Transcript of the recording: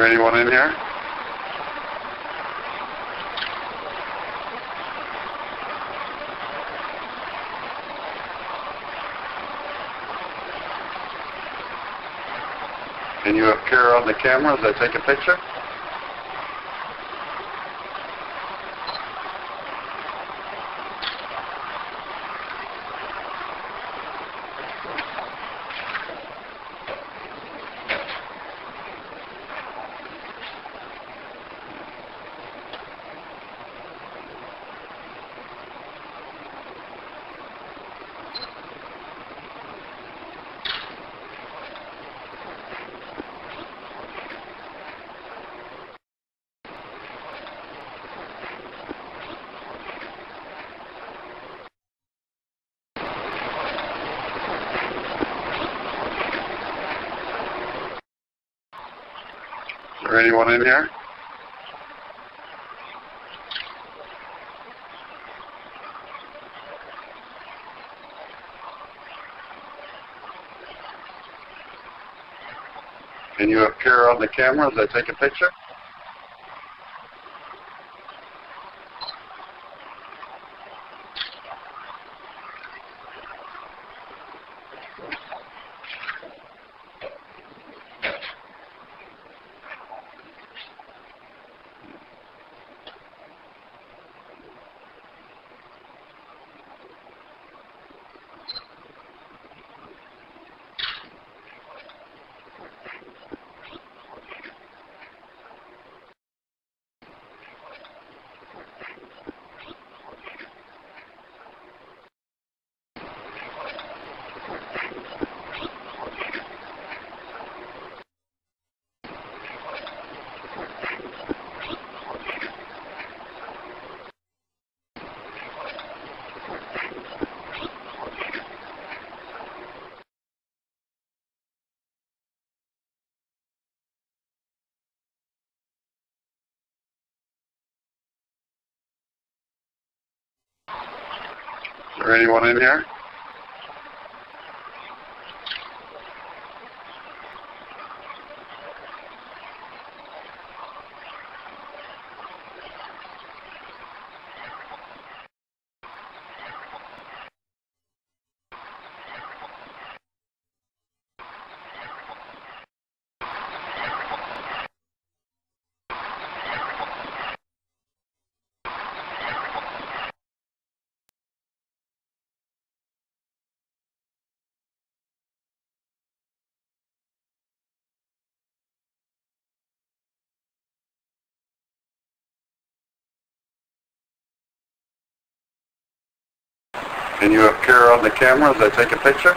there anyone in here? Can you appear on the camera as I take a picture? There anyone in here? Can you appear on the camera as I take a picture? There anyone in here? Can you appear on the camera as I take a picture?